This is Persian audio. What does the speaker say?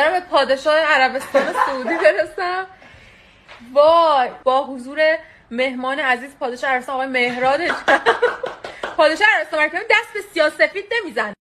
برم به پادشاه عربستان سعودی برسم. وای با حضور مهمان عزیز پادشاه عربستان آقای مهراد پادشاه عربستان دست به سیاسفید نمیزن